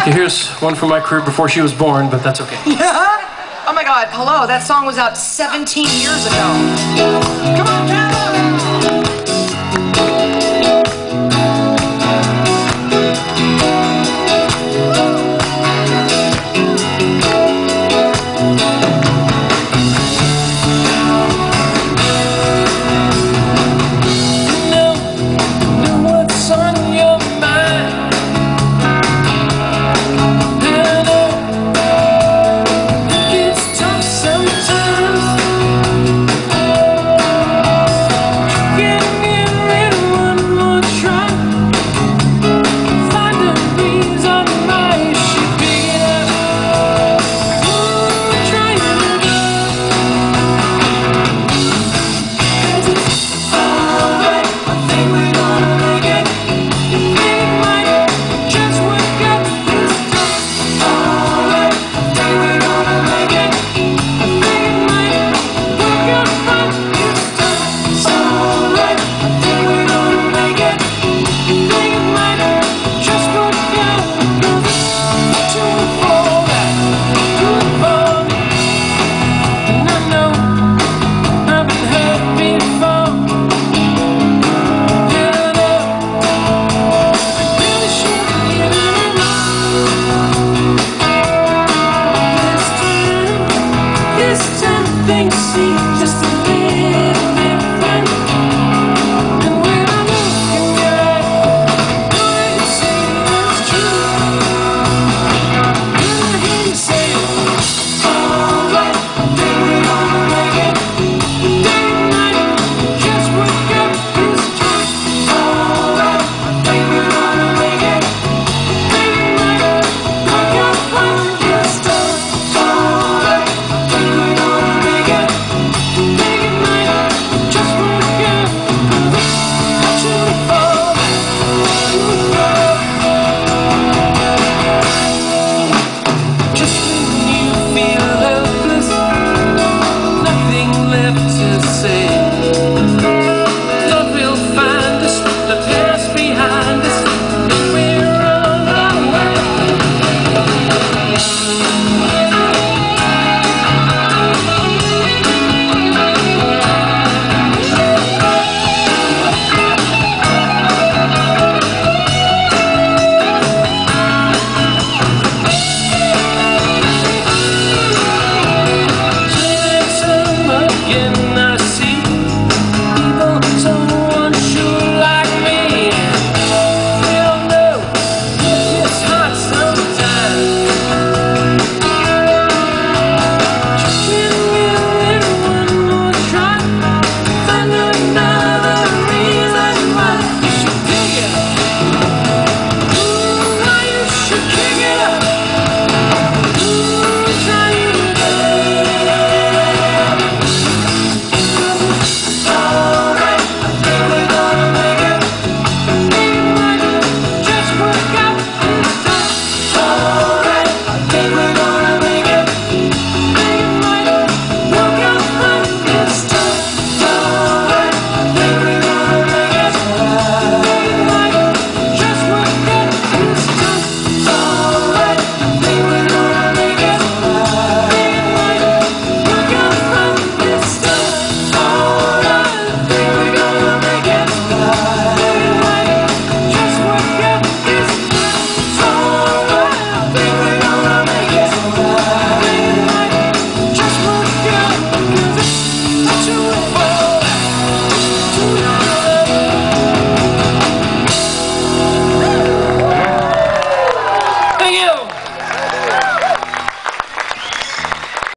Okay, here's one from my career before she was born, but that's okay. oh my god, hello, that song was out 17 years ago. Come on, Cat!